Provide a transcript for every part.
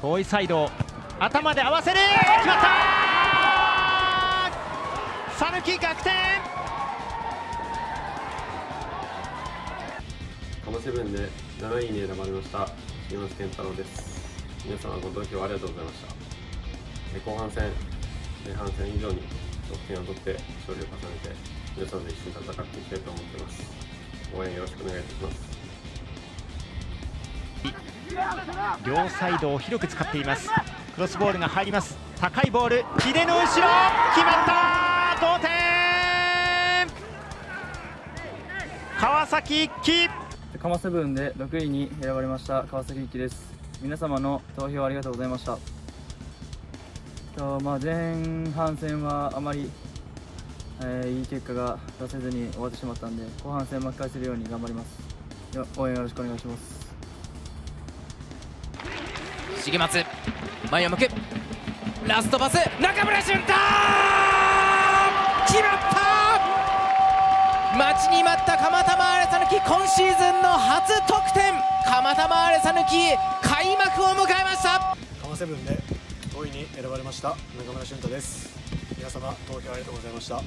遠いサイド頭で合わせる。決まった讃岐逆転。カマセブンで7位に選ばれました。重松健太郎です。皆様ご投票ありがとうございました。え後半戦前半戦以上に得点を取って勝利を重ねて皆さんで一緒に戦っていきたいと思っています。応援よろしくお願いいたします。両サイドを広く使っています。クロスボールが入ります。高いボール。秀の後ろ。決まった。同点。川崎一輝。カマセブンで6位に選ばれました。川崎一輝です。皆様の投票ありがとうございました。と、まあ、前半戦はあまり、えーいい結果が出せずに終わってしまったんで後半戦巻き返せるように頑張ります。よ応援よろしくお願いします。重松。前を向く。ラストパス。中村俊太。決まった。待ちに待った蒲田マーレ讃岐今シーズンの初得点。蒲田マーレ讃岐開幕を迎えました。カマセブンで5位に選ばれました。中村俊太です。皆様投票ありがとうございました。後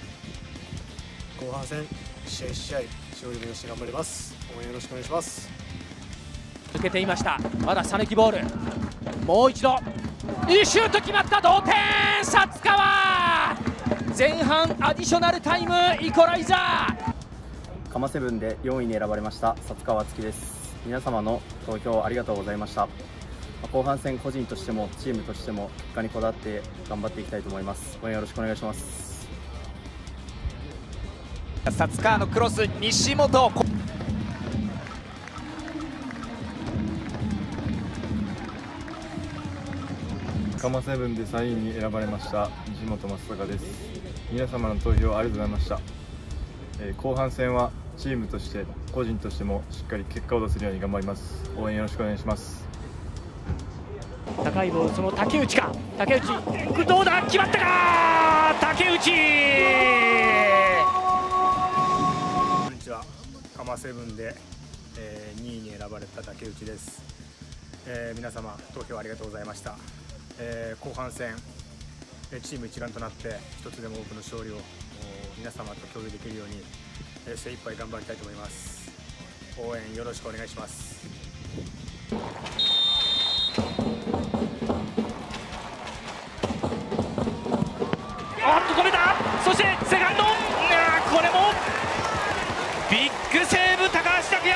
半戦試合1試合勝利目指して頑張ります。応援よろしくお願いします。抜けていました。まだ讃岐ボールもう一度いいシュート決まった同点薩川前半アディショナルタイムイコライザー。カマセブンで4位に選ばれました薩川敦樹です。皆様の投票ありがとうございました。まあ後半戦個人としてもチームとしても結果にこだわって頑張っていきたいと思います。応援よろしくお願いします。薩川のクロス西本カマセブンで3位に選ばれました西本松坂です。皆様の投票ありがとうございました、えー後半戦はチームとして個人としてもしっかり結果を出せるように頑張ります。応援よろしくお願いします。高いボールその竹内か。竹内どうだ？決まったか？竹内！こんにちは。カマセブンで、えー2位に選ばれた竹内です、えー皆様投票ありがとうございました、えー後半戦えーチーム一丸となって一つでも多くの勝利をお皆様と共有できるように、えー精一杯頑張りたいと思います。応援よろしくお願いします。おっと止めた。そしてセカンド。これも。ビッグセーブ高橋拓也。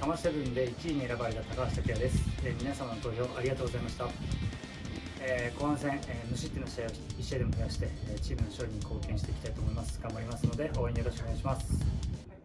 カマセブンで1位に選ばれた高橋拓也です、えー皆様の投票ありがとうございました、えー後半戦、えー無失点の試合を1試合でも増やして、えーチームの勝利に貢献していきたいと思います。頑張りますので応援よろしくお願いします。